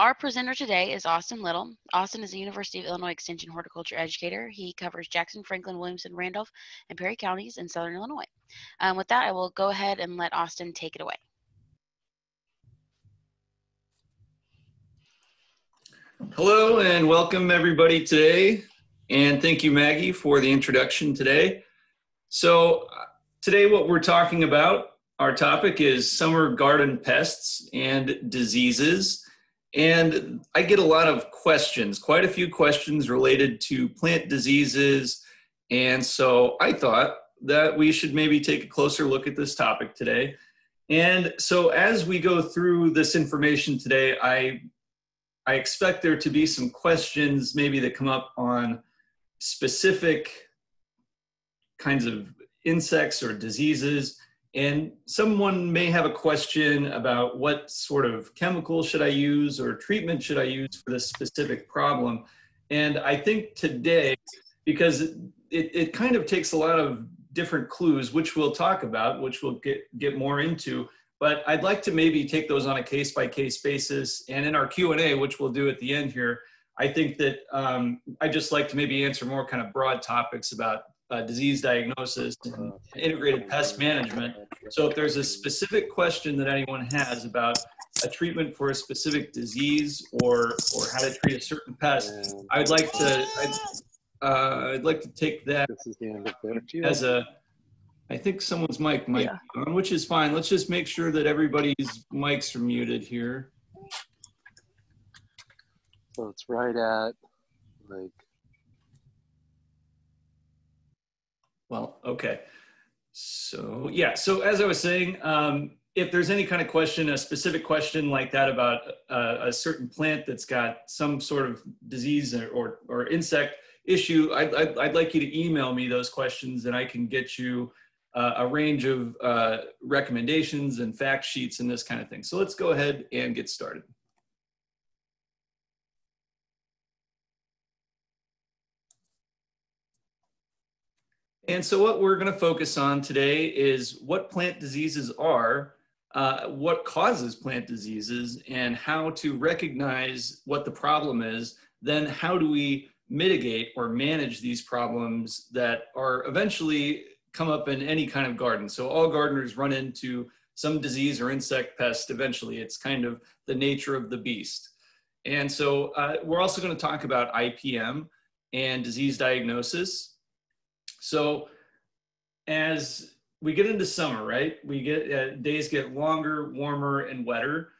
Our presenter today is Austin Little. Austin is a University of Illinois Extension horticulture educator. He covers Jackson, Franklin, Williamson, Randolph, and Perry counties in southern Illinois. Um, with that, I will go ahead and let Austin take it away. Hello and welcome everybody today. And thank you, Maggie, for the introduction today. So today what we're talking about, our topic is summer garden pests and diseases. And I get a lot of questions, quite a few questions related to plant diseases. And so I thought that we should maybe take a closer look at this topic today. And so as we go through this information today, I, I expect there to be some questions maybe that come up on specific kinds of insects or diseases and someone may have a question about what sort of chemical should I use or treatment should I use for this specific problem. And I think today, because it, it kind of takes a lot of different clues, which we'll talk about, which we'll get, get more into, but I'd like to maybe take those on a case by case basis. And in our Q&A, which we'll do at the end here, I think that um, I just like to maybe answer more kind of broad topics about uh, disease diagnosis and integrated pest management. So if there's a specific question that anyone has about a treatment for a specific disease or or how to treat a certain pest, I'd like to I'd, uh, I'd like to take that as a I think someone's mic might yeah. be on, which is fine. Let's just make sure that everybody's mics are muted here. So it's right at like Well, okay. So yeah, so as I was saying, um, if there's any kind of question, a specific question like that about uh, a certain plant that's got some sort of disease or, or, or insect issue, I'd, I'd, I'd, like you to email me those questions and I can get you uh, a range of uh, recommendations and fact sheets and this kind of thing. So let's go ahead and get started. And so what we're going to focus on today is what plant diseases are, uh, what causes plant diseases, and how to recognize what the problem is. Then how do we mitigate or manage these problems that are eventually come up in any kind of garden. So all gardeners run into some disease or insect pest eventually. It's kind of the nature of the beast. And so uh, we're also going to talk about IPM and disease diagnosis. So as we get into summer, right? We get uh, days get longer, warmer, and wetter.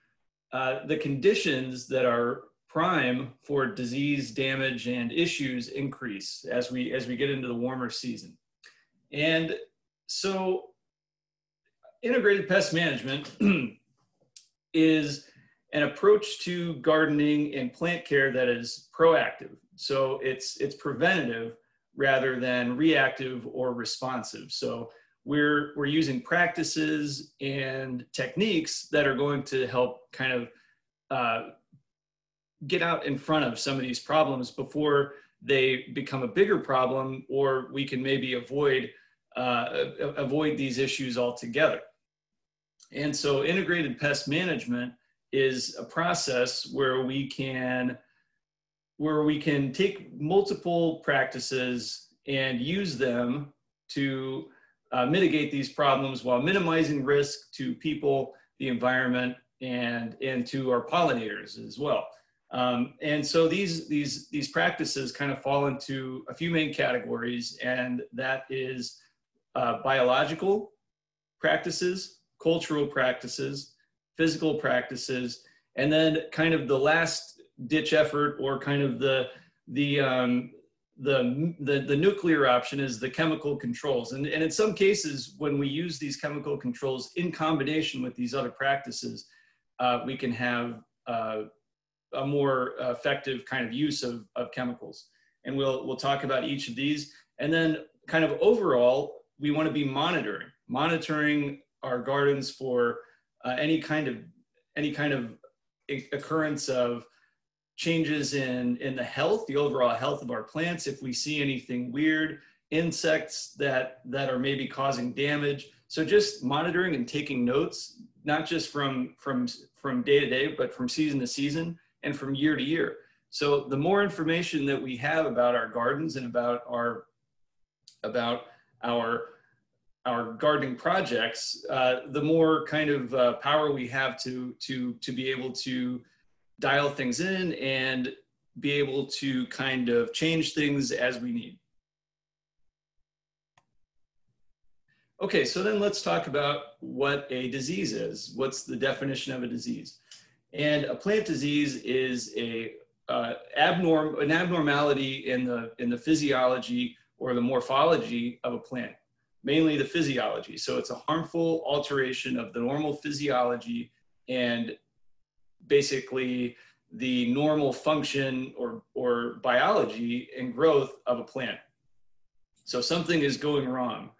Uh, the conditions that are prime for disease, damage, and issues increase as we as we get into the warmer season. And so, integrated pest management is an approach to gardening and plant care that is proactive. So it's it's preventative rather than reactive or responsive. So we're, we're using practices and techniques that are going to help kind of uh, get out in front of some of these problems before they become a bigger problem or we can maybe avoid uh, avoid these issues altogether. And so integrated pest management is a process where we can where we can take multiple practices and use them to uh, mitigate these problems while minimizing risk to people, the environment, and, and to our pollinators as well. Um, and so these, these, these practices kind of fall into a few main categories, and that is uh, biological practices, cultural practices, physical practices, and then kind of the last ditch effort or kind of the the um, the, the, the nuclear option is the chemical controls. And, and in some cases, when we use these chemical controls in combination with these other practices, uh, we can have uh, a more effective kind of use of, of chemicals. And we'll, we'll talk about each of these. And then kind of overall, we want to be monitoring, monitoring our gardens for uh, any kind of, any kind of occurrence of changes in, in the health, the overall health of our plants, if we see anything weird, insects that, that are maybe causing damage. So just monitoring and taking notes, not just from, from, from day to day, but from season to season and from year to year. So the more information that we have about our gardens and about our about our our gardening projects, uh, the more kind of uh, power we have to to to be able to dial things in and be able to kind of change things as we need. Okay, so then let's talk about what a disease is. What's the definition of a disease? And a plant disease is a uh, abnorm an abnormality in the in the physiology or the morphology of a plant, mainly the physiology. So it's a harmful alteration of the normal physiology and basically the normal function or or biology and growth of a plant. So something is going wrong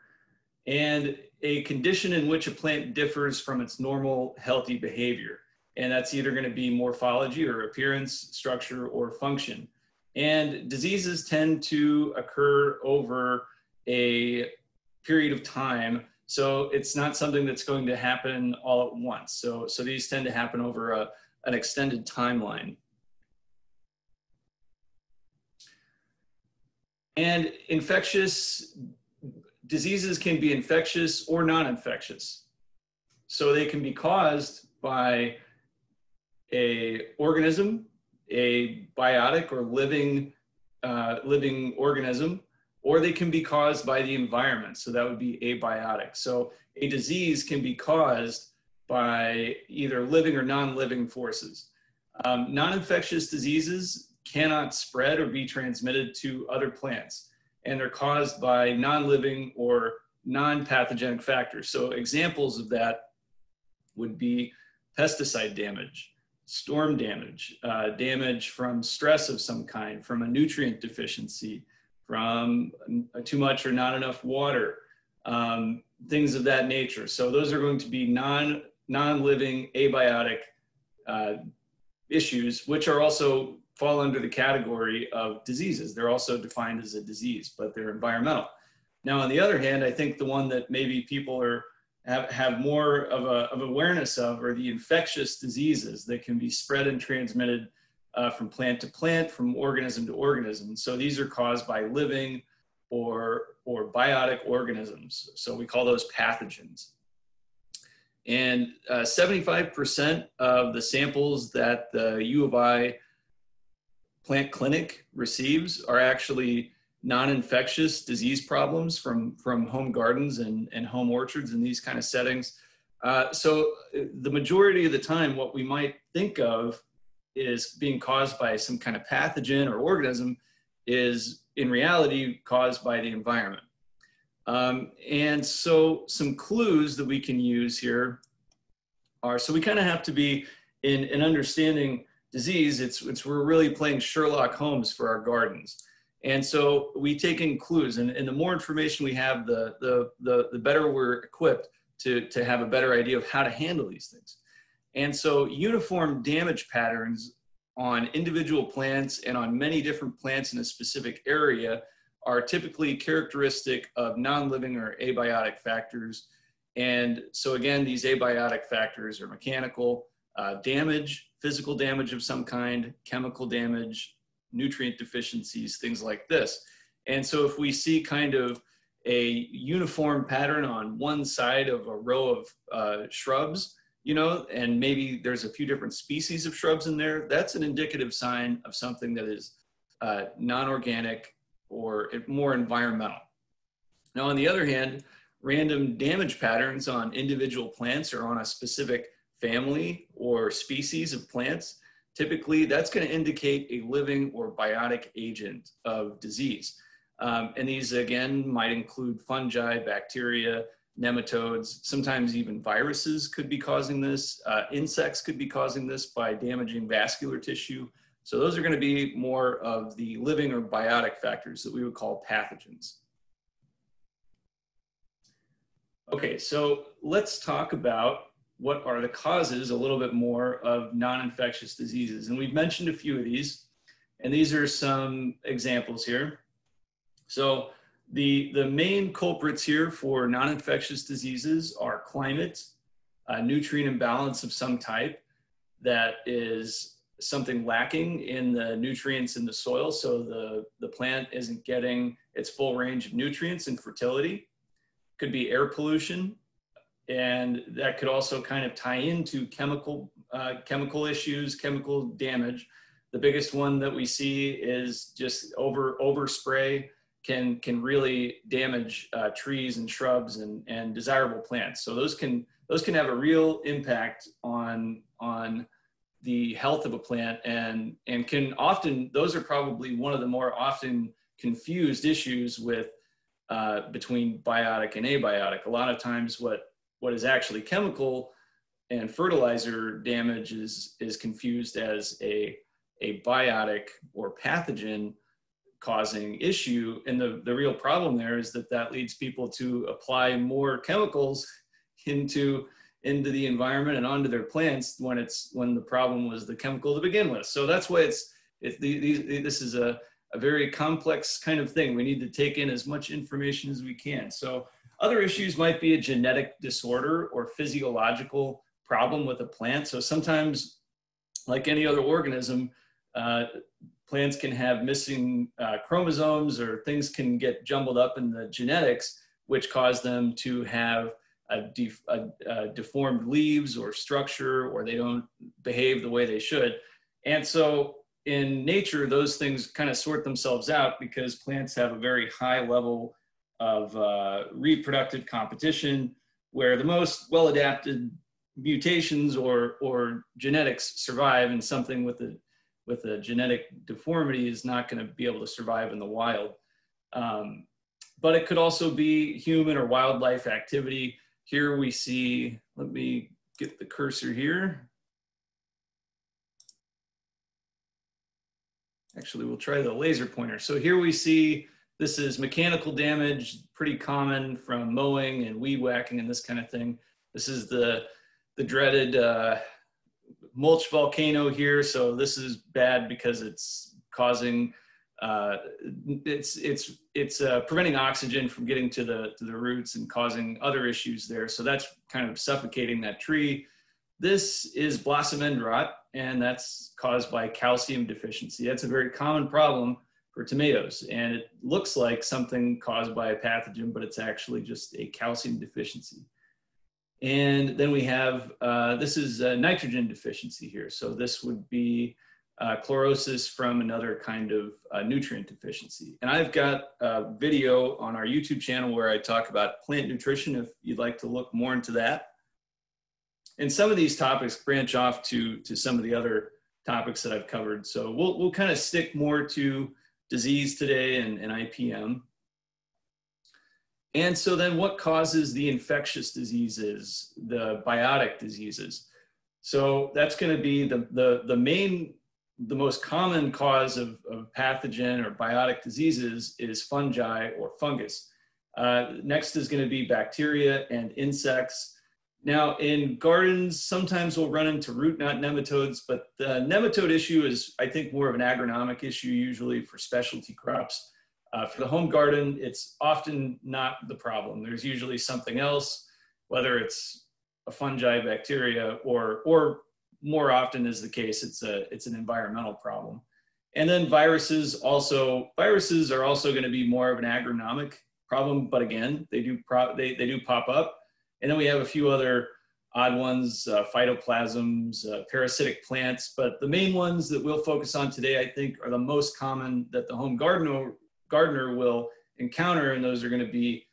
and a condition in which a plant differs from its normal healthy behavior. And that's either going to be morphology or appearance, structure, or function. And diseases tend to occur over a period of time. So it's not something that's going to happen all at once. So, so these tend to happen over a, an extended timeline. And infectious diseases can be infectious or non-infectious. So they can be caused by a organism, a biotic or living, uh, living organism, or they can be caused by the environment. So that would be abiotic. So a disease can be caused by either living or non-living forces. Um, non-infectious diseases cannot spread or be transmitted to other plants and they're caused by non-living or non-pathogenic factors. So examples of that would be pesticide damage, storm damage, uh, damage from stress of some kind, from a nutrient deficiency, from too much or not enough water, um, things of that nature. So those are going to be non, non-living abiotic uh, issues, which are also fall under the category of diseases. They're also defined as a disease, but they're environmental. Now, on the other hand, I think the one that maybe people are have, have more of, a, of awareness of are the infectious diseases that can be spread and transmitted uh, from plant to plant, from organism to organism. So these are caused by living or, or biotic organisms. So we call those pathogens. And 75% uh, of the samples that the U of I plant clinic receives are actually non-infectious disease problems from, from home gardens and, and home orchards and these kind of settings. Uh, so uh, the majority of the time, what we might think of is being caused by some kind of pathogen or organism is in reality caused by the environment. Um, and so some clues that we can use here are, so we kind of have to be in, in understanding disease, it's, it's we're really playing Sherlock Holmes for our gardens. And so we take in clues and, and the more information we have, the, the, the, the better we're equipped to, to have a better idea of how to handle these things. And so uniform damage patterns on individual plants and on many different plants in a specific area are typically characteristic of non-living or abiotic factors. And so again, these abiotic factors are mechanical, uh, damage, physical damage of some kind, chemical damage, nutrient deficiencies, things like this. And so if we see kind of a uniform pattern on one side of a row of uh, shrubs, you know, and maybe there's a few different species of shrubs in there, that's an indicative sign of something that is uh, non-organic or more environmental. Now, on the other hand, random damage patterns on individual plants or on a specific family or species of plants, typically that's going to indicate a living or biotic agent of disease. Um, and these again might include fungi, bacteria, nematodes, sometimes even viruses could be causing this. Uh, insects could be causing this by damaging vascular tissue. So those are going to be more of the living or biotic factors that we would call pathogens. Okay, so let's talk about what are the causes a little bit more of non-infectious diseases. And we've mentioned a few of these, and these are some examples here. So the, the main culprits here for non-infectious diseases are climate, uh, nutrient imbalance of some type that is something lacking in the nutrients in the soil. So the, the plant isn't getting its full range of nutrients and fertility. Could be air pollution. And that could also kind of tie into chemical, uh, chemical issues, chemical damage. The biggest one that we see is just over overspray can can really damage uh, trees and shrubs and, and desirable plants. So those can those can have a real impact on on the health of a plant and and can often those are probably one of the more often confused issues with uh, between biotic and abiotic. A lot of times, what what is actually chemical and fertilizer damage is is confused as a a biotic or pathogen causing issue and the, the real problem there is that that leads people to apply more chemicals into into the environment and onto their plants when it's when the problem was the chemical to begin with. So that's why it's it, these, this is a, a very complex kind of thing. We need to take in as much information as we can. So other issues might be a genetic disorder or physiological problem with a plant. So sometimes, like any other organism, uh, plants can have missing uh, chromosomes or things can get jumbled up in the genetics, which cause them to have a deformed leaves or structure, or they don't behave the way they should. And so in nature, those things kind of sort themselves out because plants have a very high level of uh, reproductive competition where the most well-adapted mutations or, or genetics survive and something with a, with a genetic deformity is not going to be able to survive in the wild. Um, but it could also be human or wildlife activity here we see, let me get the cursor here. Actually, we'll try the laser pointer. So here we see this is mechanical damage, pretty common from mowing and weed whacking and this kind of thing. This is the, the dreaded uh, mulch volcano here. So this is bad because it's causing uh, it's it's it's uh, preventing oxygen from getting to the to the roots and causing other issues there. So that's kind of suffocating that tree. This is blossom end rot, and that's caused by calcium deficiency. That's a very common problem for tomatoes, and it looks like something caused by a pathogen, but it's actually just a calcium deficiency. And then we have uh, this is nitrogen deficiency here. So this would be uh, chlorosis from another kind of uh, nutrient deficiency. And I've got a video on our YouTube channel where I talk about plant nutrition if you'd like to look more into that. And some of these topics branch off to, to some of the other topics that I've covered. So we'll, we'll kind of stick more to disease today and, and IPM. And so then what causes the infectious diseases, the biotic diseases? So that's going to be the, the, the main the most common cause of, of pathogen or biotic diseases is fungi or fungus. Uh, next is going to be bacteria and insects. Now, in gardens, sometimes we'll run into root knot nematodes, but the nematode issue is, I think, more of an agronomic issue, usually for specialty crops. Uh, for the home garden, it's often not the problem. There's usually something else, whether it's a fungi, bacteria, or, or more often is the case, it's a it's an environmental problem. And then viruses also viruses are also going to be more of an agronomic problem, but again, they do pro- they they do pop up. And then we have a few other odd ones, uh, phytoplasms, uh, parasitic plants, but the main ones that we'll focus on today, I think, are the most common that the home gardener gardener will encounter, and those are going to be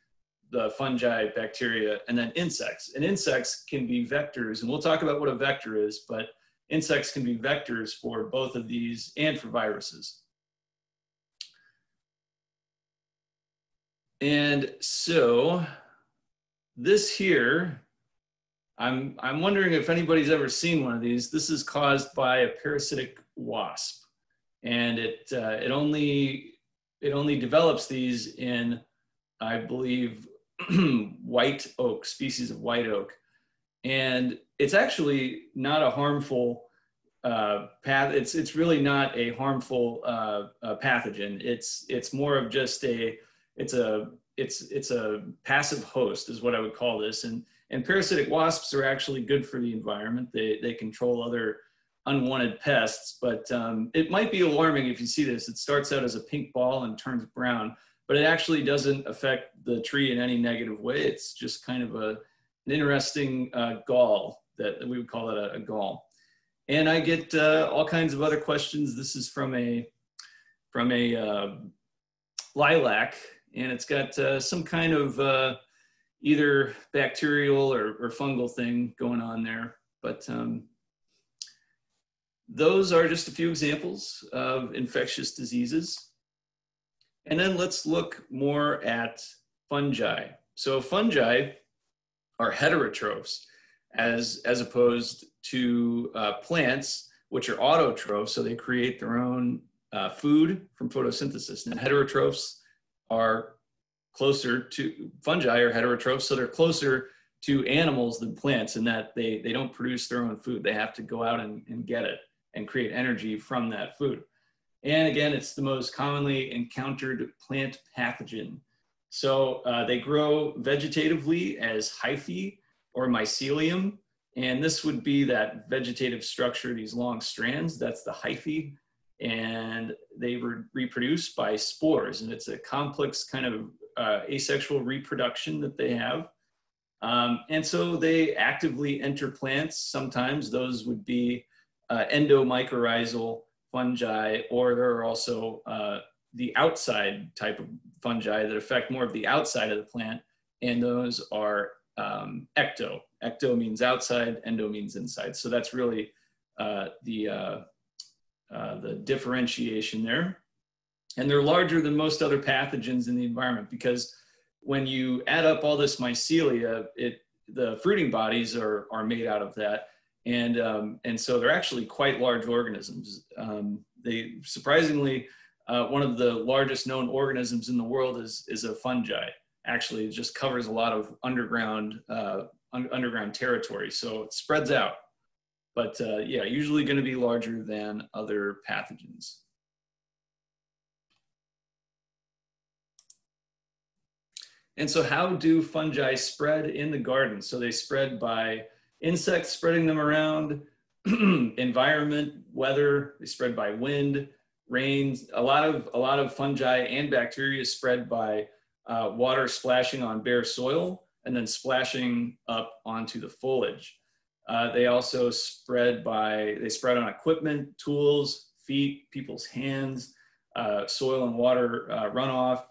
the fungi, bacteria, and then insects. And insects can be vectors, and we'll talk about what a vector is, but insects can be vectors for both of these and for viruses. And so this here, I'm, I'm wondering if anybody's ever seen one of these. This is caused by a parasitic wasp. And it, uh, it, only, it only develops these in, I believe, white oak, species of white oak. And it's actually not a harmful uh, path. It's, it's really not a harmful uh, uh, pathogen. It's, it's more of just a, it's a, it's, it's a passive host is what I would call this. And, and parasitic wasps are actually good for the environment. They, they control other unwanted pests, but um, it might be alarming if you see this. It starts out as a pink ball and turns brown, but it actually doesn't affect the tree in any negative way. It's just kind of a, an interesting uh, gall that we would call it a, a gall. And I get uh, all kinds of other questions. This is from a from a uh, lilac, and it's got uh, some kind of uh, either bacterial or, or, fungal thing going on there. But um, those are just a few examples of infectious diseases. And then let's look more at fungi. So fungi are heterotrophs as, as opposed to uh, plants, which are autotrophs, so they create their own uh, food from photosynthesis. And heterotrophs are closer to fungi are heterotrophs, so they're closer to animals than plants in that they, they don't produce their own food. They have to go out and, and get it and create energy from that food. And again, it's the most commonly encountered plant pathogen. So uh, they grow vegetatively as hyphae or mycelium. And this would be that vegetative structure, these long strands, that's the hyphae. And they re reproduce by spores. And it's a complex kind of uh, asexual reproduction that they have. Um, and so they actively enter plants. Sometimes those would be uh, endomycorrhizal fungi, or there are also uh, the outside type of fungi that affect more of the outside of the plant, and those are um, ecto. Ecto means outside, endo means inside. So that's really uh, the, uh, uh, the differentiation there. And they're larger than most other pathogens in the environment because when you add up all this mycelia, it, the fruiting bodies are, are made out of that and um, and so they're actually quite large organisms. Um, they surprisingly uh, one of the largest known organisms in the world is is a fungi. Actually, it just covers a lot of underground uh, un underground territory, so it spreads out. But uh, yeah, usually going to be larger than other pathogens. And so, how do fungi spread in the garden? So they spread by insects spreading them around, environment, weather, they spread by wind, rains. A lot of a lot of fungi and bacteria spread by uh, water splashing on bare soil and then splashing up onto the foliage. Uh, they also spread by they spread on equipment, tools, feet, people's hands, uh, soil and water uh, runoff,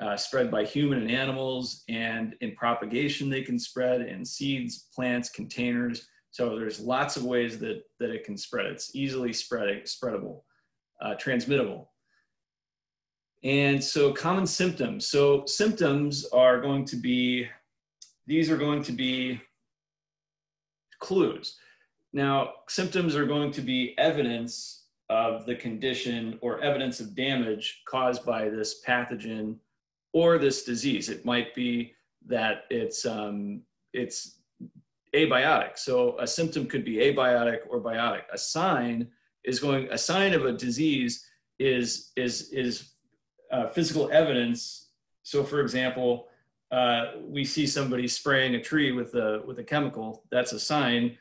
uh, spread by human and animals, and in propagation they can spread in seeds, plants, containers. So there's lots of ways that, that it can spread. It's easily spread, spreadable, uh, transmittable. And so common symptoms. So symptoms are going to be, these are going to be clues. Now, symptoms are going to be evidence of the condition or evidence of damage caused by this pathogen or this disease. It might be that it's um, it's abiotic. So a symptom could be abiotic or biotic. A sign is going. A sign of a disease is is is uh, physical evidence. So, for example, uh, we see somebody spraying a tree with a with a chemical. That's a sign.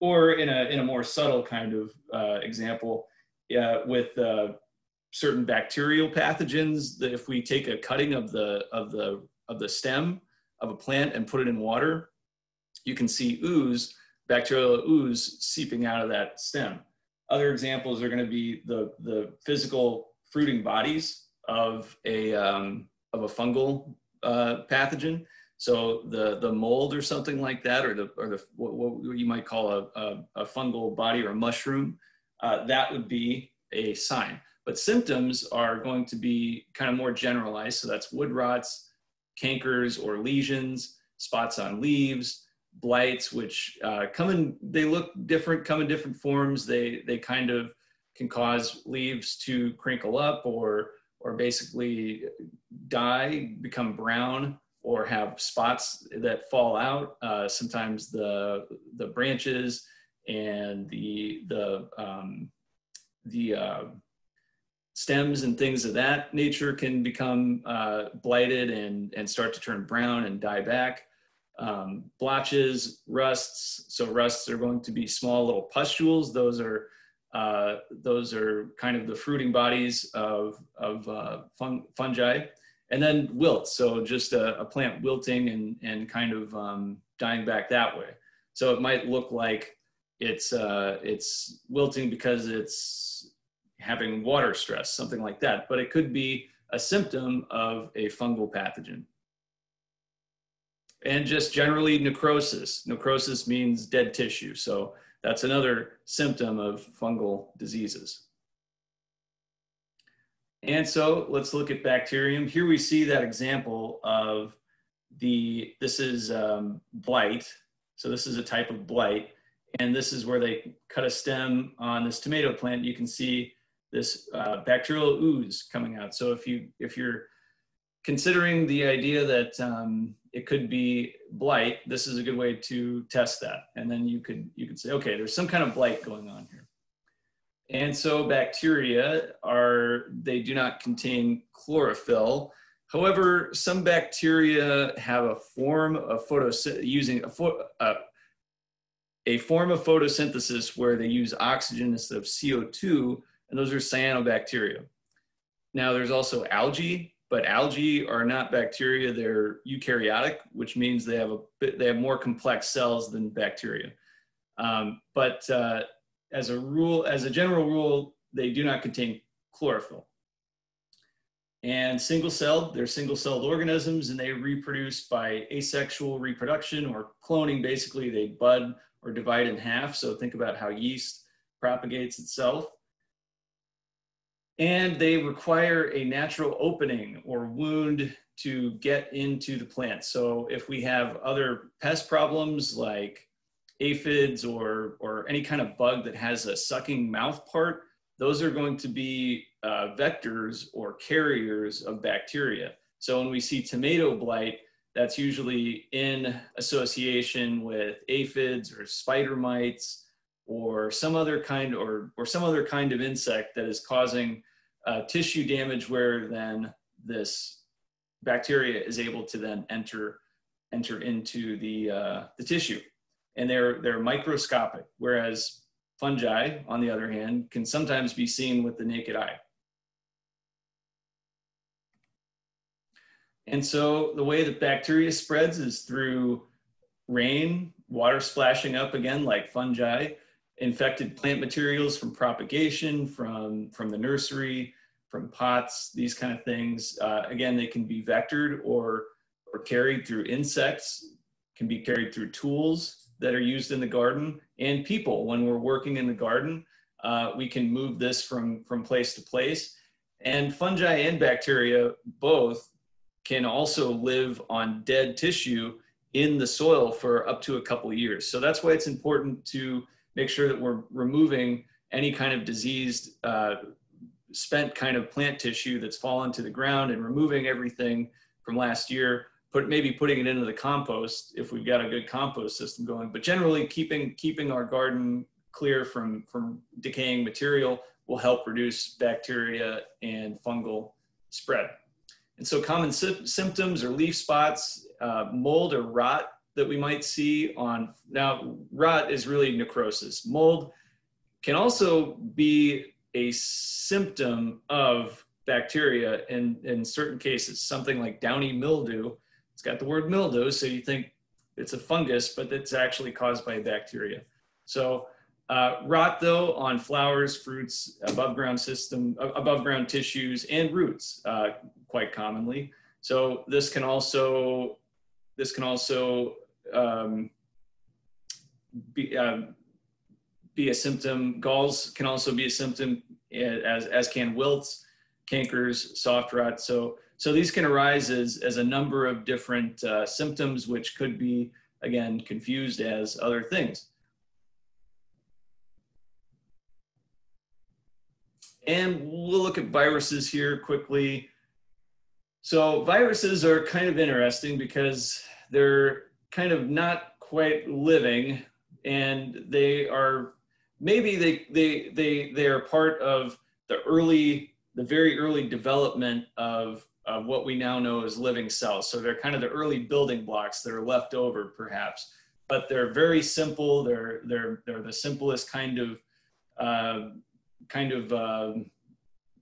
Or in a in a more subtle kind of uh, example, with uh, certain bacterial pathogens that if we take a cutting of the of the of the stem of a plant and put it in water you can see ooze bacterial ooze seeping out of that stem. Other examples are going to be the the physical fruiting bodies of a um, of a fungal uh, pathogen. So the the mold or something like that or the or the what, what you might call a, a, a fungal body or a mushroom uh, that would be a sign but symptoms are going to be kind of more generalized. So that's wood rots, cankers or lesions, spots on leaves, blights, which uh, come in, they look different, come in different forms. They, they kind of can cause leaves to crinkle up or, or basically die, become brown, or have spots that fall out. Uh, sometimes the, the branches and the, the, um, the, uh, stems and things of that nature can become uh, blighted and, and start to turn brown and die back. um, blotches, rusts. So rusts are going to be small little pustules. Those are uh, those are kind of the fruiting bodies of, of uh, fun, fungi. And then wilt, so just a, a, plant wilting and, and kind of um, dying back that way. So it might look like it's, uh, it's wilting because it's having water stress, something like that. But it could be a symptom of a fungal pathogen. And just generally necrosis. Necrosis means dead tissue. So that's another symptom of fungal diseases. And so let's look at bacterium. Here we see that example of the, this is um, blight. So this is a type of blight. And this is where they cut a stem on this tomato plant. You can see this uh, bacterial ooze coming out. So if you if you're considering the idea that um, it could be blight, this is a good way to test that. And then you could you could say, okay, there's some kind of blight going on here. And so bacteria are they do not contain chlorophyll. However, some bacteria have a form of photosynthesis using a, uh, a form of photosynthesis where they use oxygen instead of CO2 and those are cyanobacteria. Now there's also algae, but algae are not bacteria, they're eukaryotic, which means they have a bit, they have more complex cells than bacteria. Um, but uh, as a rule, as a general rule, they do not contain chlorophyll. And single-celled, they're single-celled organisms and they reproduce by asexual reproduction or cloning. Basically, they bud or divide in half. So think about how yeast propagates itself and they require a natural opening or wound to get into the plant. So if we have other pest problems like aphids or, or any kind of bug that has a sucking mouth part, those are going to be uh, vectors or carriers of bacteria. So when we see tomato blight, that's usually in association with aphids or spider mites or some other kind or, or some other kind of insect that is causing uh, tissue damage where then this bacteria is able to then enter enter into the uh, the tissue, and they're they're microscopic. Whereas fungi, on the other hand, can sometimes be seen with the naked eye. And so the way that bacteria spreads is through rain, water splashing up again like fungi, infected plant materials from propagation, from, from the nursery, from pots, these kind of things. Uh, again, they can be vectored or, or carried through insects, can be carried through tools that are used in the garden, and people. When we're working in the garden, uh, we can move this from, from place to place. And fungi and bacteria both can also live on dead tissue in the soil for up to a couple years. So that's why it's important to make sure that we're removing any kind of diseased uh, spent kind of plant tissue that's fallen to the ground and removing everything from last year put maybe putting it into the compost if we've got a good compost system going. But generally keeping keeping our garden clear from from decaying material will help reduce bacteria and fungal spread. And so common sy- symptoms are leaf spots uh, mold or rot that we might see on now rot is really necrosis mold can also be a symptom of bacteria in, in certain cases, something like downy mildew. It's got the word mildew, so you think it's a fungus, but it's actually caused by bacteria. So uh, rot though on flowers, fruits, above ground system, above ground tissues, and roots uh, quite commonly. So this can also this can also um, be, uh, be a symptom. Galls can also be a symptom, eh, as, as can wilts, cankers, soft rot. So, so these can arise as, as a number of different uh, symptoms, which could be, again, confused as other things. And we'll look at viruses here quickly. So viruses are kind of interesting because they're kind of not quite living and they are maybe they they they they are part of the early the very early development of of what we now know as living cells. So they're kind of the early building blocks that are left over, perhaps. But they're very simple. They're they're they're the simplest kind of uh, kind of um,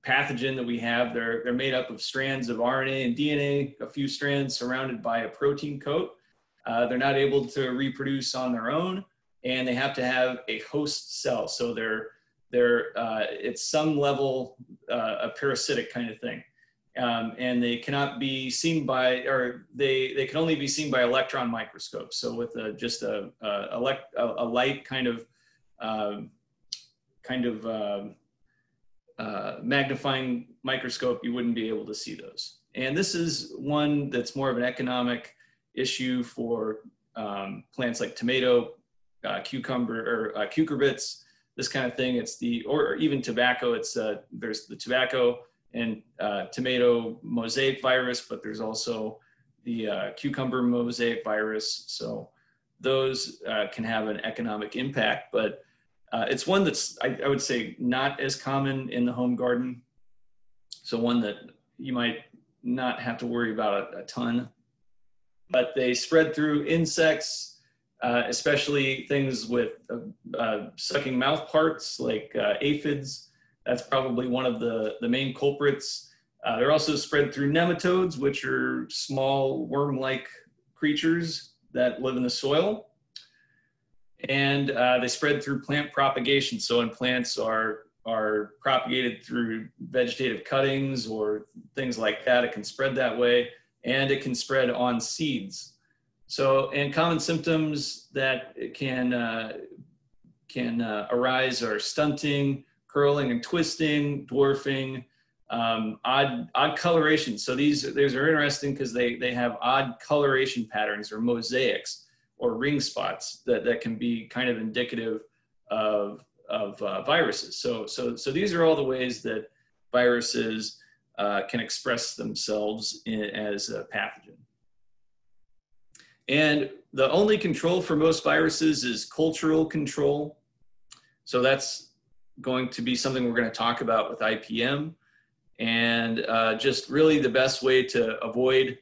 pathogen that we have. They're they're made up of strands of RNA and DNA, a few strands surrounded by a protein coat. Uh, they're not able to reproduce on their own, and they have to have a host cell. So they're they're uh, it's some level uh, a parasitic kind of thing um, and they cannot be seen by, or they, they can only be seen by electron microscopes. So with a, just a, a, elect, a, a light kind of, uh, kind of uh, uh, magnifying microscope, you wouldn't be able to see those. And this is one that's more of an economic issue for um, plants like tomato, uh, cucumber, or uh, cucurbits, this kind of thing. It's the, or even tobacco, it's, uh, there's the tobacco, and uh, tomato mosaic virus, but there's also the uh, cucumber mosaic virus. So those uh, can have an economic impact, but it's one that's, I, I, would say, not as common in the home garden. So one that you might not have to worry about a, a ton, but they spread through insects, uh, especially things with uh, sucking mouth parts like aphids, that's probably one of the, the main culprits. Uh, they're also spread through nematodes, which are small worm-like creatures that live in the soil. And uh, they spread through plant propagation. So when plants are, are propagated through vegetative cuttings or things like that, it can spread that way. And it can spread on seeds. So, and common symptoms that can, uh, can uh, arise are stunting, curling and twisting, dwarfing, um, odd odd coloration. So these these are interesting because they they have odd coloration patterns or mosaics or ring spots that that can be kind of indicative of of uh, viruses. So so so these are all the ways that viruses uh, can express themselves in, as a pathogen. And the only control for most viruses is cultural control. So that's going to be something we're going to talk about with IPM. And uh, just really the best way to avoid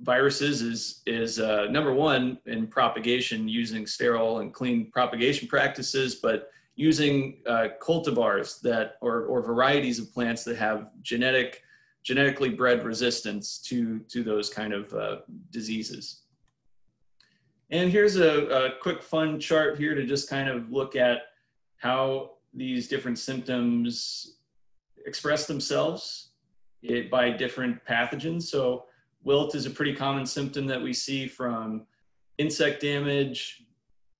viruses is, is uh, number one in propagation using sterile and clean propagation practices, but using uh, cultivars that or, or varieties of plants that have genetic genetically bred resistance to to those kind of uh, diseases. And here's a, a, quick fun chart here to just kind of look at how these different symptoms express themselves it, by different pathogens. So wilt is a pretty common symptom that we see from insect damage,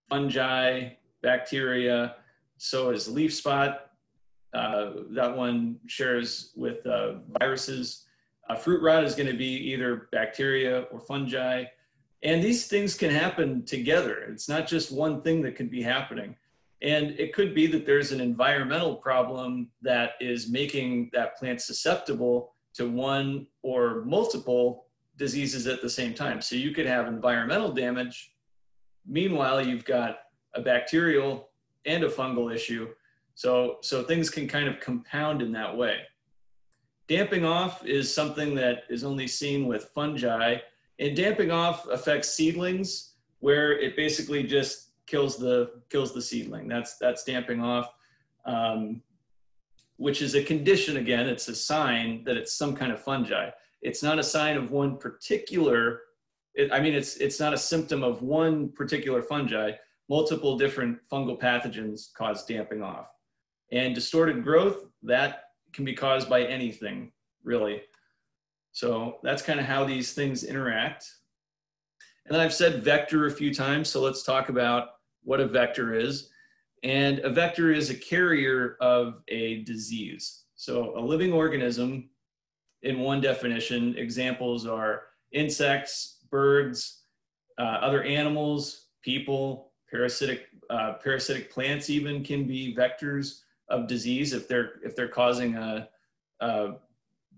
fungi, bacteria. So is leaf spot. Uh, that one shares with uh, viruses. Fruit rot is going to be either bacteria or fungi. And these things can happen together. It's not just one thing that could be happening. And it could be that there's an environmental problem that is making that plant susceptible to one or multiple diseases at the same time. So you could have environmental damage. Meanwhile, you've got a bacterial and a fungal issue. So, so things can kind of compound in that way. Damping off is something that is only seen with fungi. And damping off affects seedlings where it basically just kills the kills the seedling. That's that's damping off, um, which is a condition. Again, it's a sign that it's some kind of fungi. It's not a sign of one particular. It, I mean, it's it's not a symptom of one particular fungi. Multiple different fungal pathogens cause damping off, and distorted growth that can be caused by anything really. So that's kind of how these things interact. And then I've said vector a few times, so let's talk about what a vector is. And a vector is a carrier of a disease. So a living organism, in one definition, examples are insects, birds, uh, other animals, people, parasitic, uh, parasitic plants even can be vectors of disease if they're, if they're causing a, a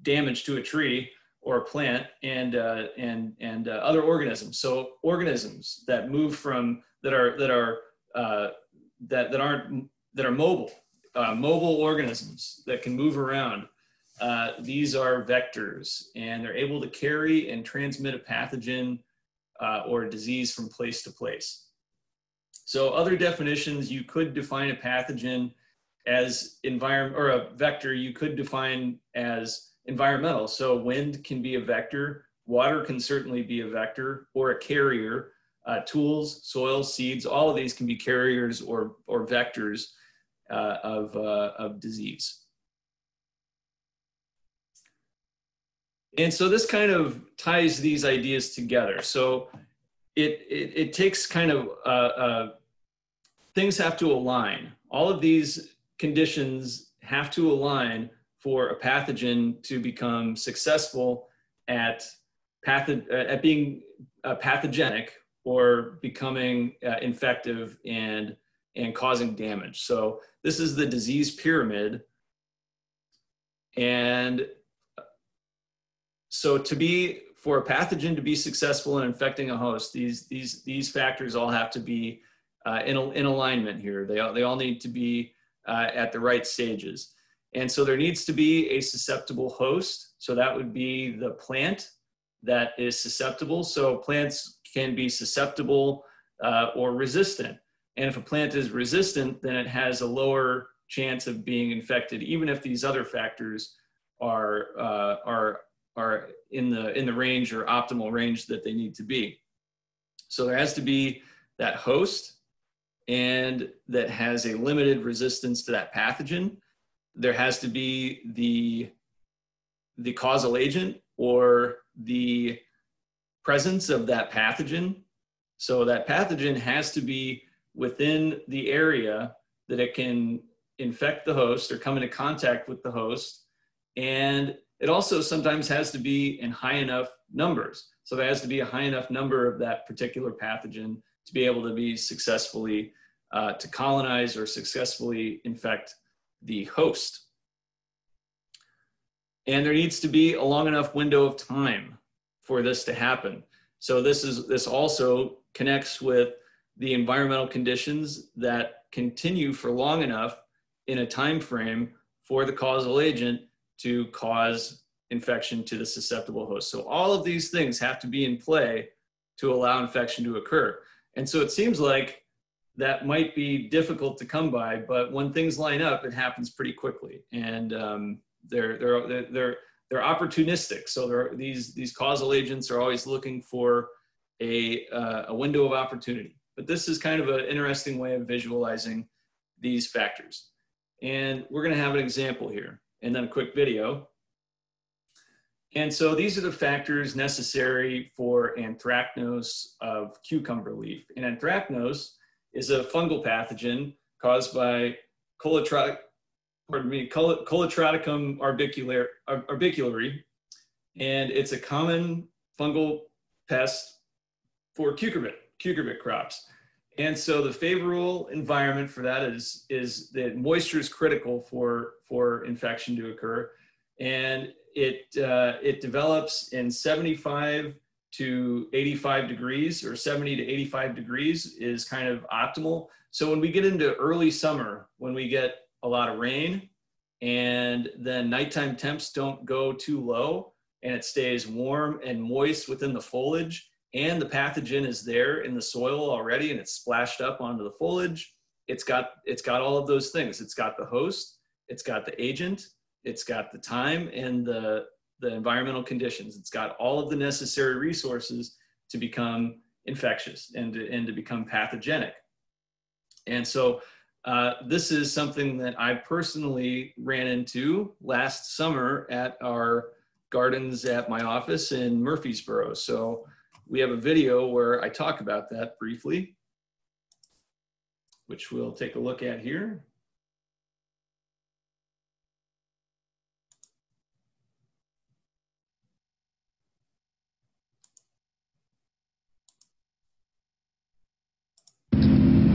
damage to a tree or a plant and, uh, and, and uh, other organisms. So organisms that move from that are that are uh, that that aren't that are mobile, uh, mobile organisms that can move around. uh, these are vectors and they're able to carry and transmit a pathogen uh, or a disease from place to place. So other definitions, you could define a pathogen as environment or a vector you could define as environmental. So wind can be a vector, water can certainly be a vector or a carrier. Uh, tools, soil, seeds, all of these can be carriers or, or vectors uh, of, uh, of disease. And so this kind of ties these ideas together. So it, it, it takes kind of, uh, uh, things have to align. All of these conditions have to align for a pathogen to become successful at, patho- uh, at being uh, pathogenic or becoming uh, infective and, and causing damage. So this is the disease pyramid. And so to be for a pathogen to be successful in infecting a host, these these these factors all have to be uh, in in alignment here. They all, they all need to be uh, at the right stages, and so there needs to be a susceptible host. So that would be the plant that is susceptible. So plants can be susceptible uh, or resistant, and if a plant is resistant, then it has a lower chance of being infected, even if these other factors are uh, are are in the in the range or optimal range that they need to be. So there has to be that host and that has a limited resistance to that pathogen. There has to be the the causal agent or the presence of that pathogen. So that pathogen has to be within the area that it can infect the host or come into contact with the host and it also sometimes has to be in high enough numbers. So there has to be a high enough number of that particular pathogen to be able to be successfully, uh, to colonize or successfully infect the host. And there needs to be a long enough window of time for this to happen. So this is this also connects with the environmental conditions that continue for long enough in a time frame for the causal agent to cause infection to the susceptible host. So all of these things have to be in play to allow infection to occur. And so it seems like that might be difficult to come by, but when things line up, it happens pretty quickly. And um, they're, they're, they're, they're opportunistic. So they're, these, these causal agents are always looking for a, uh, a window of opportunity. But this is kind of an interesting way of visualizing these factors. And we're gonna have an example here and then a quick video. And so these are the factors necessary for anthracnose of cucumber leaf. And anthracnose is a fungal pathogen caused by colotritic, pardon me, Colletotrichum orbicular, orbiculare, and it's a common fungal pest for cucurbit, cucurbit crops. And so the favorable environment for that is, is that moisture is critical for, for infection to occur. And it, uh, it develops in 75 to 85 degrees or 70 to 85 degrees is kind of optimal. So when we get into early summer, when we get a lot of rain and then nighttime temps don't go too low and it stays warm and moist within the foliage, and the pathogen is there in the soil already and it's splashed up onto the foliage it's got it's got all of those things. It's got the host it's got the agent it's got the time and the the environmental conditions. It's got all of the necessary resources to become infectious and to, and to become pathogenic. And so uh, this is something that I personally ran into last summer at our gardens at my office in Murphysboro. So we have a video where I talk about that briefly, which we'll take a look at here.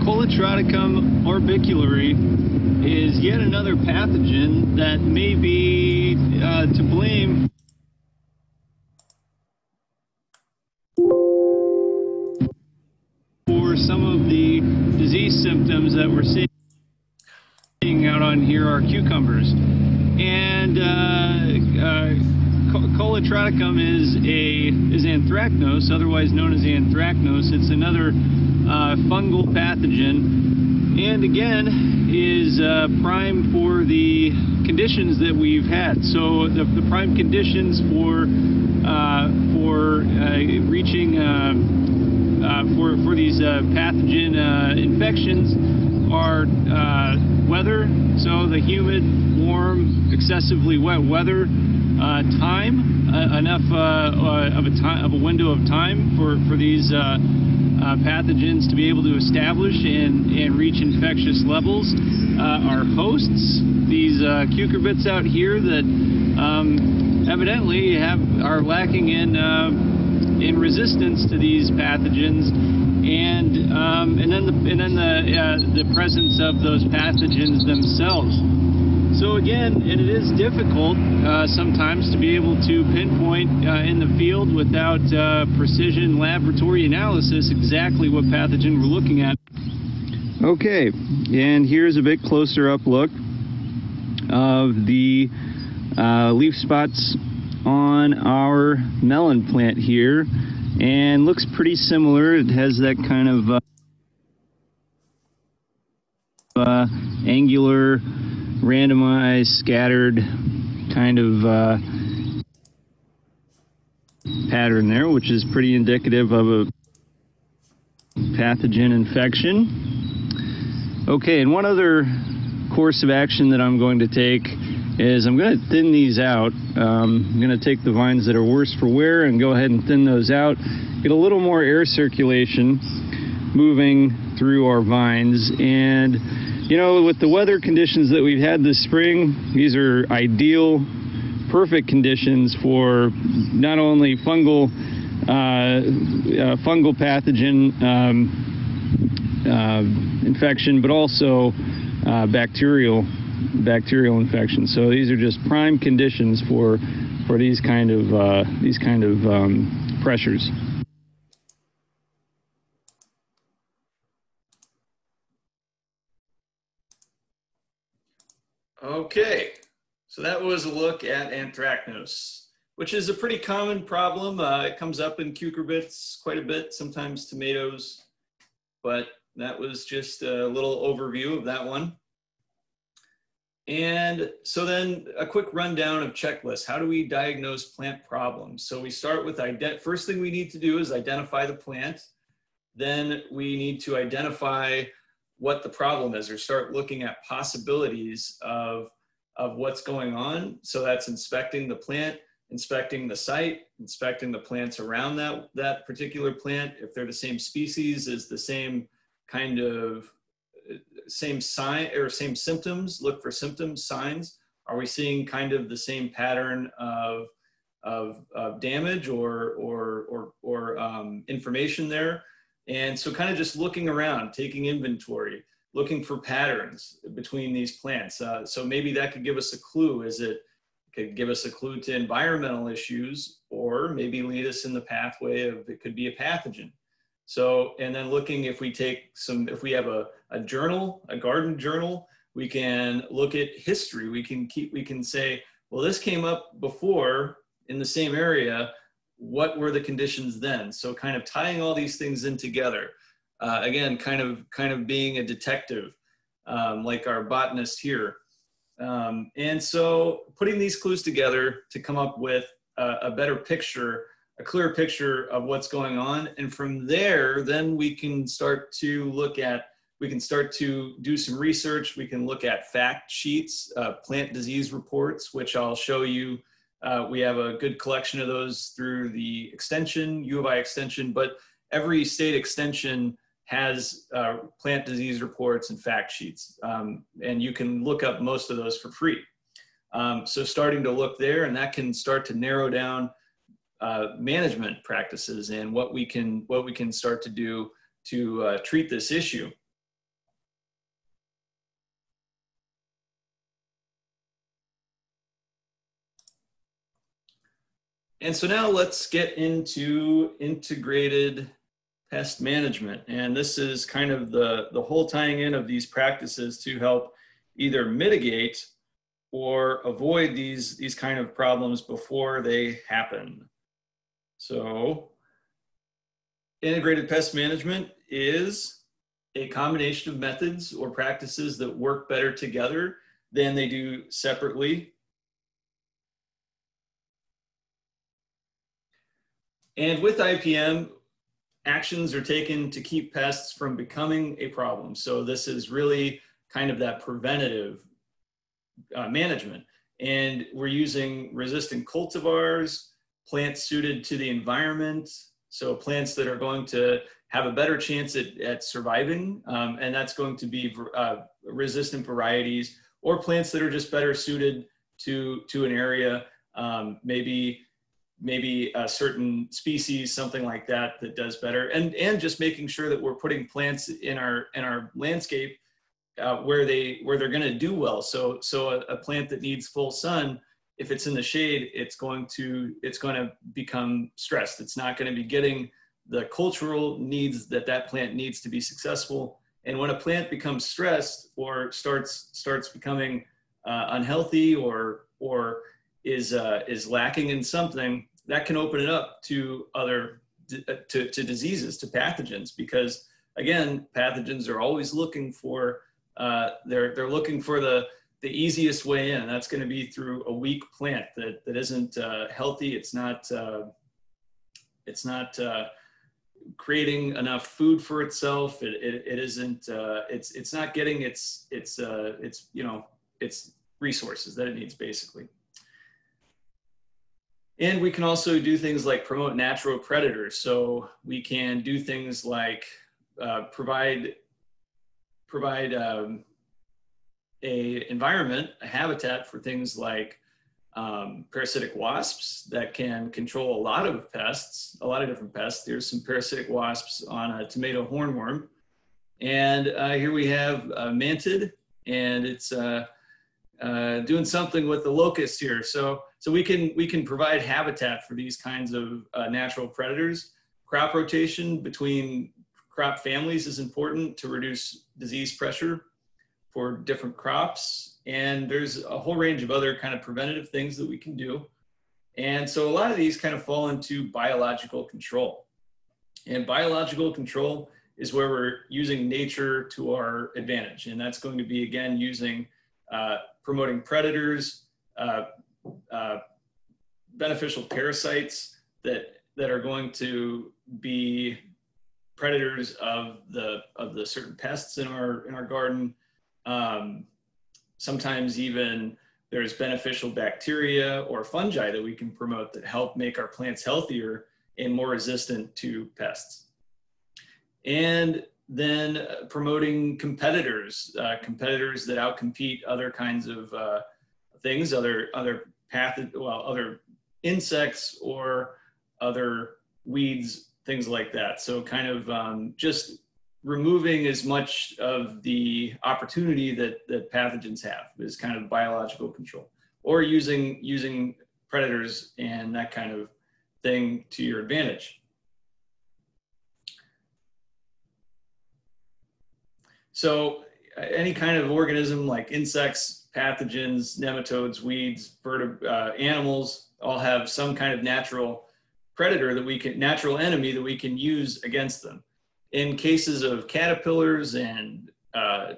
Colletotrichum orbiculare is yet another pathogen that may be uh, to blame some of the disease symptoms that we're seeing out on here are cucumbers. and uh, uh, Colletotrichum is a is anthracnose, otherwise known as anthracnose. It's another uh, fungal pathogen, and again is uh, prime for the conditions that we've had. So the, the prime conditions for uh, for uh, reaching Uh, for for these uh, pathogen uh, infections are weather. So the humid, warm, excessively wet weather uh, time, uh, enough uh, of a time of a window of time for for these pathogens to be able to establish and and reach infectious levels. our hosts, these cucurbits out here that um, evidently have are lacking in in resistance to these pathogens and um, and then the and then the uh, the presence of those pathogens themselves. So again, and it is difficult uh, sometimes to be able to pinpoint uh, in the field without uh, precision laboratory analysis exactly what pathogen we're looking at. Okay, and here's a bit closer up look of the uh, leaf spots on our melon plant here and looks pretty similar. It has that kind of uh, uh, angular, randomized, scattered kind of uh, pattern there, which is pretty indicative of a pathogen infection. Okay, and one other course of action that I'm going to take is I'm going to thin these out. Um, I'm going to take the vines that are worse for wear and go ahead and thin those out. Get a little more air circulation moving through our vines. And, you know, with the weather conditions that we've had this spring, these are ideal, perfect conditions for not only fungal, uh, uh, fungal pathogen um, uh, infection, but also uh, bacterial bacterial infections. So these are just prime conditions for for these kind of uh, these kind of um, pressures. Okay, so that was a look at anthracnose, which is a pretty common problem. Uh, it comes up in cucurbits quite a bit, sometimes tomatoes, but that was just a little overview of that one. And so then a quick rundown of checklists. How do we diagnose plant problems? So we start with, ident first thing we need to do is identify the plant. Then we need to identify what the problem is or start looking at possibilities of, of what's going on. So that's inspecting the plant, inspecting the site, inspecting the plants around that, that particular plant. If they're the same species, is the same kind of same sign or same symptoms, look for symptoms, signs. Are we seeing kind of the same pattern of, of, of damage or, or, or, or um, information there? And so kind of just looking around, taking inventory, looking for patterns between these plants. Uh, so maybe that could give us a clue. Is it could give us a clue to environmental issues or maybe lead us in the pathway of it could be a pathogen. So, and then looking if we take some, if we have a, a journal, a garden journal, we can look at history. We can keep, we can say, well, this came up before in the same area. What were the conditions then? So kind of tying all these things in together. Uh, again, kind of, kind of being a detective, um, like our botanist here. Um, and so putting these clues together to come up with a, a better picture a clear picture of what's going on. And from there, then we can start to look at, we can start to do some research. We can look at fact sheets, uh, plant disease reports, which I'll show you. Uh, we have a good collection of those through the extension, U of I extension, but every state extension has uh, plant disease reports and fact sheets. Um, and you can look up most of those for free. Um, so starting to look there and that can start to narrow down uh, management practices and what we can what we can start to do to uh, treat this issue. And so now let's get into integrated pest management. And this is kind of the, the whole tying in of these practices to help either mitigate or avoid these, these kind of problems before they happen. So integrated pest management is a combination of methods or practices that work better together than they do separately. And with IPM, actions are taken to keep pests from becoming a problem. So this is really kind of that preventative uh, management. And we're using resistant cultivars, plants suited to the environment, so plants that are going to have a better chance at, at surviving, um, and that's going to be uh, resistant varieties or plants that are just better suited to, to an area, um, maybe maybe a certain species, something like that, that does better, and and just making sure that we're putting plants in our in our landscape uh, where they where they're going to do well. So so a, a, plant that needs full sun, if it's in the shade, it's going to it's going to become stressed. It's not going to be getting the cultural needs that that plant needs to be successful. And when a plant becomes stressed or starts starts becoming uh, unhealthy or or is uh, is lacking in something, that can open it up to other to, to diseases, to pathogens, because again, pathogens are always looking for uh, they're they're looking for the the easiest way in. That's going to be through a weak plant that that isn't uh, healthy. It's not uh, it's not uh, creating enough food for itself. It, it, it isn't uh, it's it's not getting its its uh, its you know its resources that it needs basically. And we can also do things like promote natural predators. So we can do things like uh, provide provide um, a environment, a habitat for things like um, parasitic wasps that can control a lot of pests, a lot of different pests. There's some parasitic wasps on a tomato hornworm. And uh, here we have uh, mantid, and it's uh, uh, doing something with the locust here. So, so we can we can provide habitat for these kinds of uh, natural predators. Crop rotation between crop families is important to reduce disease pressure for different crops. And there's a whole range of other kind of preventative things that we can do. And so a lot of these kind of fall into biological control. And biological control is where we're using nature to our advantage. And that's going to be, again, using uh, promoting predators, uh, uh, beneficial parasites that, that are going to be predators of the of the certain pests in our in our garden. Um, sometimes even there's beneficial bacteria or fungi that we can promote that help make our plants healthier and more resistant to pests. And then uh, promoting competitors, uh, competitors that outcompete other kinds of uh, things, other other path, well, other insects or other weeds things like that. So kind of um, just removing as much of the opportunity that, that pathogens have is kind of biological control or using, using predators and that kind of thing to your advantage. So any kind of organism like insects, pathogens, nematodes, weeds, vertebra, uh, animals all have some kind of natural predator that we can, natural enemy that we can use against them. In cases of caterpillars and uh,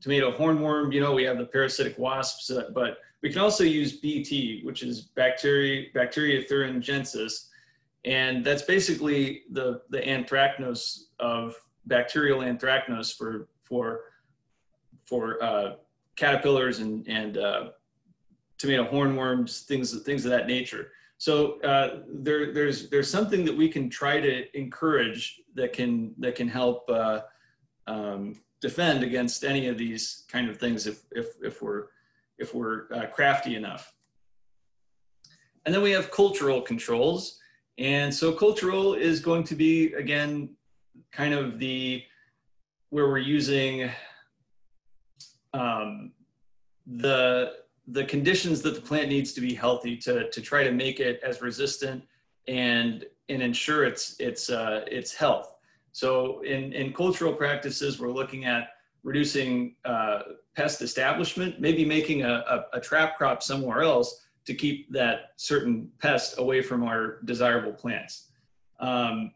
tomato hornworm, you know, we have the parasitic wasps, uh, but we can also use BT, which is bacteria, bacteria thuringiensis. And that's basically the, the anthracnose of bacterial anthracnose for, for, for uh, caterpillars and, and uh, tomato hornworms, things, things of that nature. So uh, there, there's there's something that we can try to encourage that can that can help uh, um, defend against any of these kind of things if if if we're if we're uh, crafty enough. And then we have cultural controls, and so cultural is going to be again kind of the where we're using um, the the conditions that the plant needs to be healthy to, to try to make it as resistant and, and ensure its, its, uh, its health. So in, in cultural practices, we're looking at reducing uh, pest establishment, maybe making a, a, a trap crop somewhere else to keep that certain pest away from our desirable plants. Um,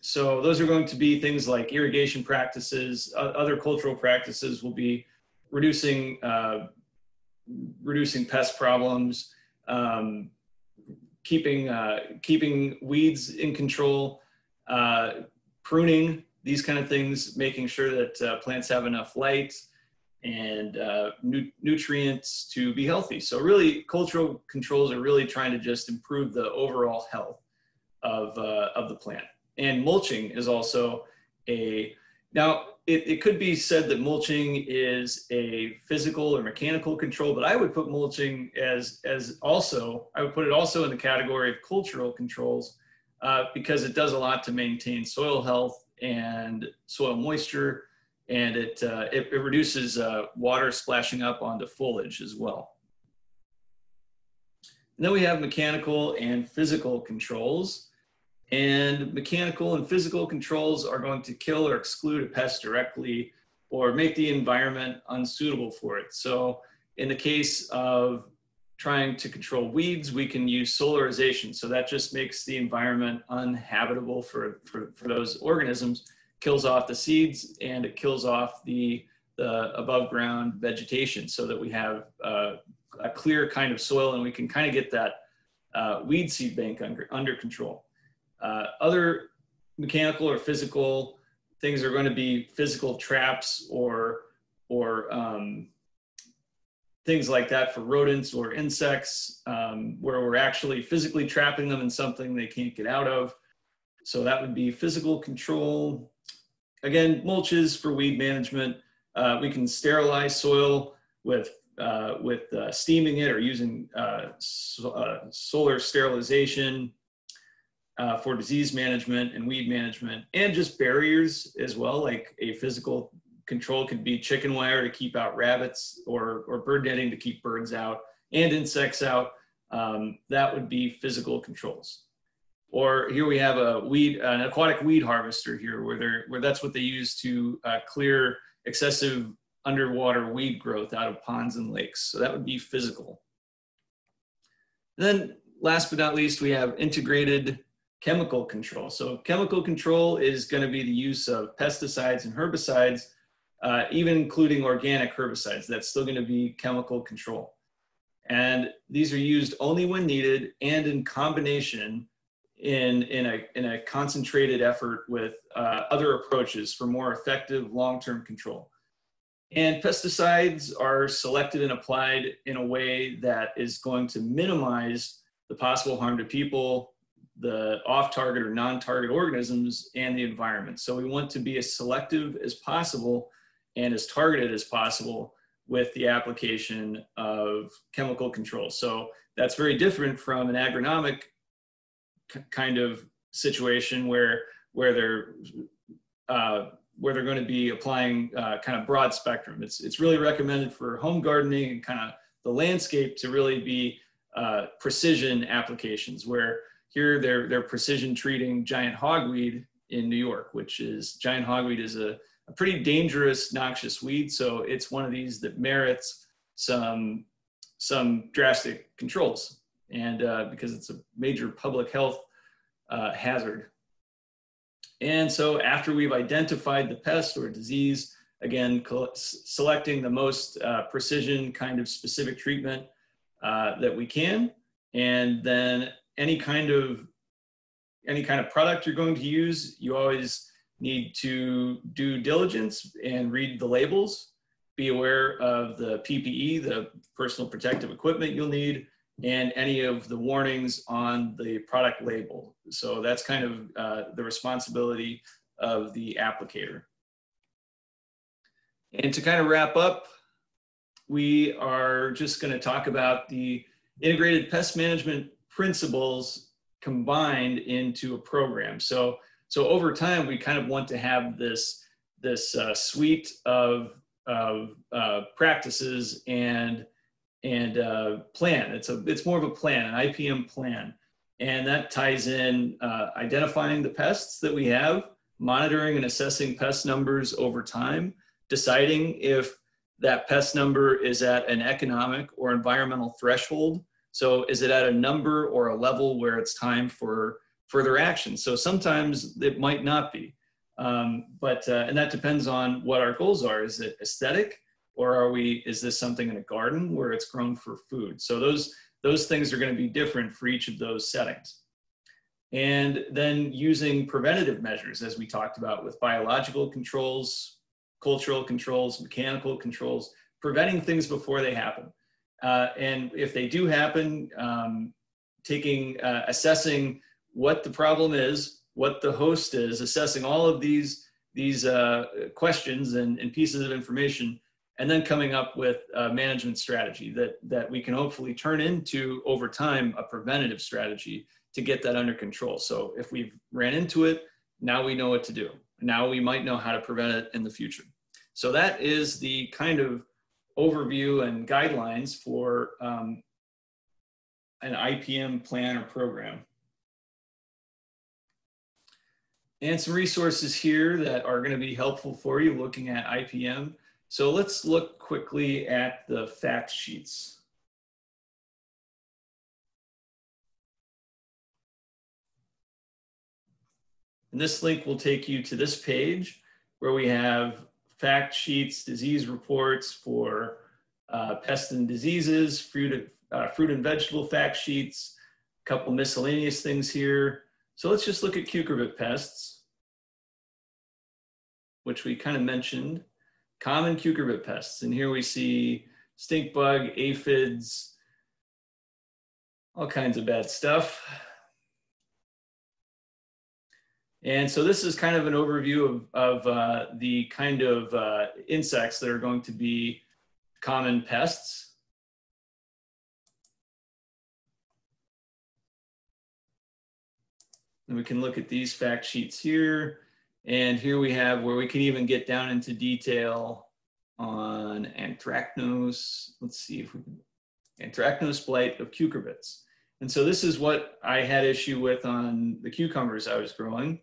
so those are going to be things like irrigation practices, uh, other cultural practices will be reducing, uh, reducing pest problems, um, keeping, uh, keeping weeds in control, uh, pruning, these kind of things, making sure that uh, plants have enough light and uh, nu nutrients to be healthy. So really cultural controls are really trying to just improve the overall health of, of the plant and mulching is also a now it, it could be said that mulching is a physical or mechanical control but i would put mulching as as also i would put it also in the category of cultural controls uh, because it does a lot to maintain soil health and soil moisture and it uh, it, it, reduces uh, water splashing up onto foliage as well. And then we have mechanical and physical controls and mechanical and physical controls are going to kill or exclude a pest directly or make the environment unsuitable for it. So in the case of trying to control weeds, we can use solarization. So that just makes the environment uninhabitable for, for, for those organisms, kills off the seeds and it kills off the, the above ground vegetation so that we have uh, a clear kind of soil and we can kind of get that uh, weed seed bank under, under control. Uh, other mechanical or physical things are going to be physical traps or or um, things like that for rodents or insects um, where we're actually physically trapping them in something they can't get out of. So that would be physical control. Again, mulches for weed management. Uh, we can sterilize soil with uh, with uh, steaming it or using uh, so, uh, solar sterilization uh, for disease management and weed management and just barriers as well. Like a physical control could be chicken wire to keep out rabbits or, or bird netting to keep birds out and insects out. Um, that would be physical controls. Or here we have a weed an aquatic weed harvester here where they're where that's what they use to uh, clear excessive underwater weed growth out of ponds and lakes. So that would be physical. And then last but not least we have integrated chemical control. So chemical control is going to be the use of pesticides and herbicides, uh, even including organic herbicides. That's still going to be chemical control. And these are used only when needed and in combination in, in, a, in a concentrated effort with uh, other approaches for more effective long-term control. And pesticides are selected and applied in a way that is going to minimize the possible harm to people, the off-target or non-target organisms and the environment. So we want to be as selective as possible and as targeted as possible with the application of chemical control. So that's very different from an agronomic kind of situation where where they're uh, where they're going to be applying uh, kind of broad spectrum. It's it's really recommended for home gardening and kind of the landscape to really be uh, precision applications where here they're, they're precision treating giant hogweed in New York, which is giant hogweed is a, a pretty dangerous, noxious weed. So it's one of these that merits some, some drastic controls. And uh, because it's a major public health uh, hazard. And so after we've identified the pest or disease, again, selecting the most uh, precision kind of specific treatment uh, that we can, and then any kind of any kind of product you're going to use, you always need to do diligence and read the labels. Be aware of the PPE, the personal protective equipment you'll need, and any of the warnings on the product label. So that's kind of uh, the responsibility of the applicator. And to kind of wrap up, we are just going to talk about the integrated pest management principles combined into a program. So, so over time, we kind of want to have this, this uh, suite of, of uh, practices and, and uh, plan. It's, a, it's more of a plan, an IPM plan. And that ties in uh, identifying the pests that we have, monitoring and assessing pest numbers over time, deciding if that pest number is at an economic or environmental threshold. So is it at a number or a level where it's time for further action? So sometimes it might not be. Um, but, uh, and that depends on what our goals are. Is it aesthetic or are we, is this something in a garden where it's grown for food? So those, those things are gonna be different for each of those settings. And then using preventative measures, as we talked about with biological controls, cultural controls, mechanical controls, preventing things before they happen. Uh, and if they do happen, um, taking, uh, assessing what the problem is, what the host is, assessing all of these, these uh, questions and, and pieces of information, and then coming up with a management strategy that, that we can hopefully turn into over time a preventative strategy to get that under control. So if we've ran into it, now we know what to do. Now we might know how to prevent it in the future. So that is the kind of overview and guidelines for um, an IPM plan or program. And some resources here that are going to be helpful for you looking at IPM. So let's look quickly at the fact sheets. And this link will take you to this page where we have fact sheets, disease reports for uh, pests and diseases, fruit, uh, fruit and vegetable fact sheets, a couple miscellaneous things here. So let's just look at cucurbit pests, which we kind of mentioned. Common cucurbit pests. And here we see stink bug, aphids, all kinds of bad stuff. And so this is kind of an overview of, of uh, the kind of uh, insects that are going to be common pests. And we can look at these fact sheets here. And here we have where we can even get down into detail on anthracnose. Let's see if we can, anthracnose blight of cucurbits. And so this is what I had issue with on the cucumbers I was growing.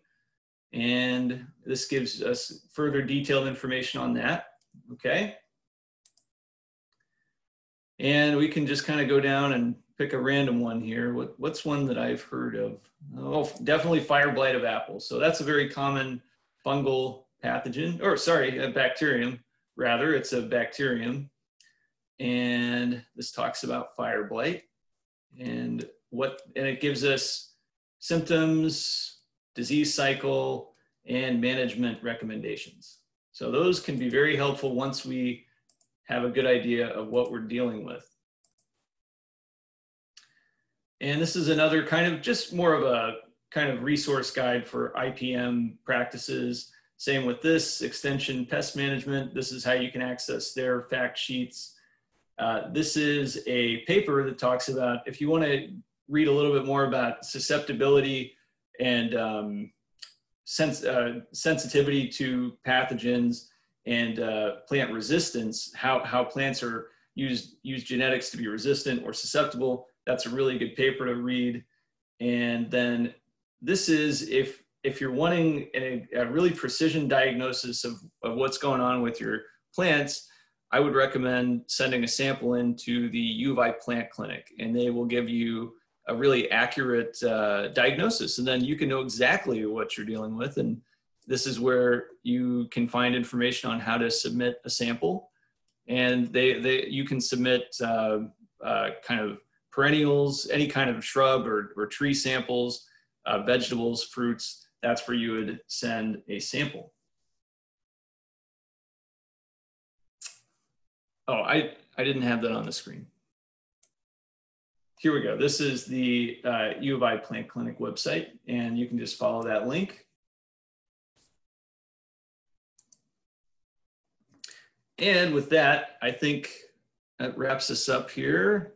And this gives us further detailed information on that, okay? And we can just kind of go down and pick a random one here. What, what's one that I've heard of? Oh, definitely fire blight of apples. So that's a very common fungal pathogen, or sorry, a bacterium, rather. It's a bacterium. And this talks about fire blight and what, and it gives us symptoms, disease cycle, and management recommendations. So those can be very helpful once we have a good idea of what we're dealing with. And this is another kind of just more of a kind of resource guide for IPM practices. Same with this extension pest management. This is how you can access their fact sheets. Uh, this is a paper that talks about if you want to read a little bit more about susceptibility and um, uh, sensitivity to pathogens and uh, plant resistance, how, how plants are used, use genetics to be resistant or susceptible. That's a really good paper to read. And then this is if, if you're wanting a, a really precision diagnosis of, of what's going on with your plants, I would recommend sending a sample into the U of I plant clinic and they will give you a really accurate uh, diagnosis. And then you can know exactly what you're dealing with. And this is where you can find information on how to submit a sample. And they, they you can submit uh, uh, kind of perennials any kind of shrub or, or tree samples uh, vegetables fruits. That's where you would send a sample. Oh i i didn't have that on the screen here we go. This is the uh, U of I Plant Clinic website, and you can just follow that link. And with that, I think that wraps us up here.